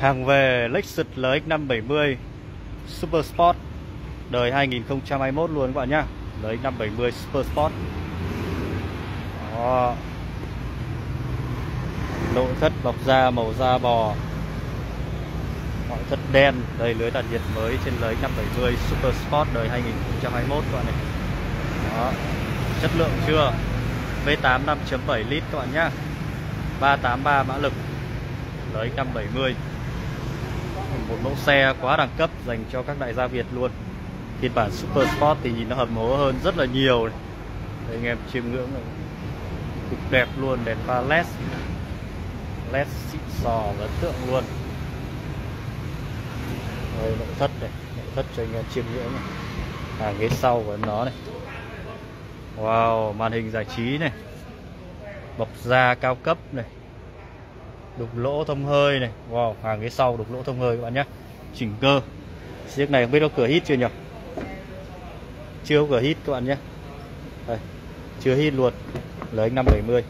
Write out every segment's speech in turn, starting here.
Hàng về Lexus LX570 Super Sport đời 2021 luôn các bạn nhá. LX570 Super Sport. Đó. Nội thất bọc da màu da bò. Nội thất đen, đây lưới tản nhiệt mới trên LX570 Super Sport đời 2021 các bạn này. Đó. Chất lượng chưa? V8 5.7 lít các bạn nhá. 383 mã lực. LX570 một mẫu xe quá đẳng cấp dành cho các đại gia Việt luôn. Phiên bản Super Sport thì nhìn nó hầm hố hơn rất là nhiều này. Đây, anh em chiêm ngưỡng này. cực đẹp luôn đèn pha led led xịn sò ấn tượng luôn. Đây, nội thất này. Nội thất cho anh em chiêm ngưỡng này. hàng ghế sau của nó này. Wow, màn hình giải trí này. Bọc da cao cấp này đục lỗ thông hơi này. Wow hàng ghế sau đục lỗ thông hơi các bạn nhé. Chỉnh cơ. Chiếc này không biết có cửa hít chưa nhỉ? Chưa có cửa hít các bạn nhé. Đây, chưa hít luôn. Lấy 570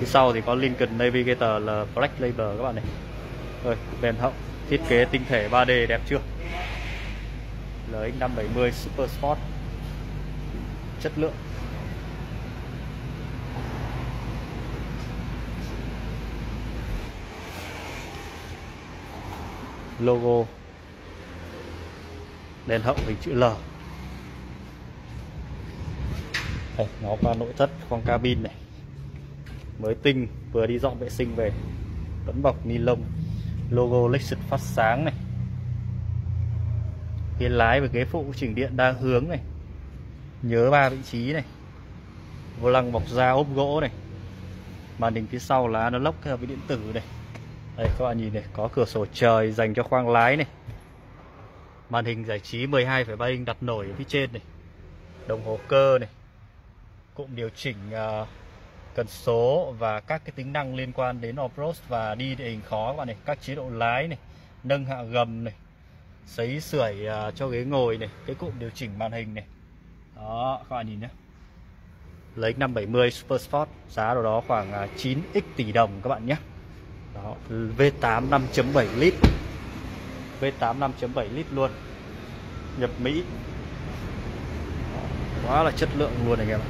phía sau thì có Lincoln Navigator là Black Label các bạn này. Rồi đèn hậu. Thiết kế tinh thể 3D đẹp chưa? LX570 Super Sport. Chất lượng. Logo. Đèn hậu hình chữ L. Đây, nó qua nội thất khoang cabin này. Mới tinh vừa đi dọn vệ sinh về. Vẫn bọc ni lông logo Lexus phát sáng này. Ghế lái và ghế phụ chỉnh điện đa hướng này. Nhớ ba vị trí này. Vô lăng bọc da ốp gỗ này. Màn hình phía sau là analog kết theo với điện tử này đây các bạn nhìn này có cửa sổ trời dành cho khoang lái này. Màn hình giải trí 12,3 inch đặt nổi ở phía trên này. Đồng hồ cơ này. Cụm điều chỉnh uh, cần số và các cái tính năng liên quan đến off-road và đi địa hình khó các bạn này. Các chế độ lái này nâng hạ gầm này sấy sưởi uh, cho ghế ngồi này cái cụm điều chỉnh màn hình này. Đó các bạn nhìn nhé lấy 570 Super Sport giá đâu đó khoảng à, 9x tỷ đồng các bạn nhé đó V8 5.7 lít. V8 5.7 lít luôn. Nhập Mỹ. Quá là chất lượng luôn anh em ạ.